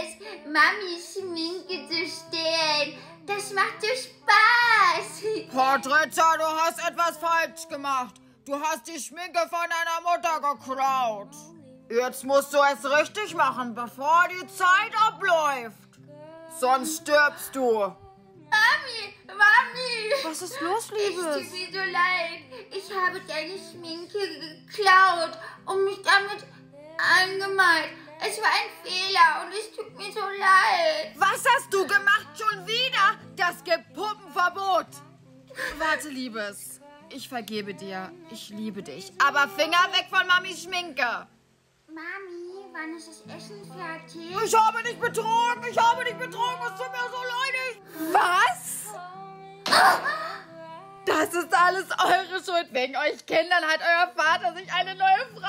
es, Mamis Schminke zu stehlen. Das macht so Spaß. Patrizia, du hast etwas falsch gemacht. Du hast die Schminke von deiner Mutter geklaut. Jetzt musst du es richtig machen, bevor die Zeit abläuft. Sonst stirbst du. Mami, Mami. Was ist los, Es Liebes? tut mir so leid. Ich habe deine Schminke geklaut und mich damit angemalt. Es war ein Fehler und es tut mir so leid. Was hast du gemacht schon wieder? Das gibt Puppenverbot. Warte, Liebes. Ich vergebe dir. Ich liebe dich. Aber Finger weg von Mamis Schminke. Mami, wann ist das Essen fertig? Ich habe dich betrogen. Ich habe dich betrogen. Es tut mir so leid. Was? Das ist alles eure Schuld. Wegen euch Kindern hat euer Vater sich eine neue Frau.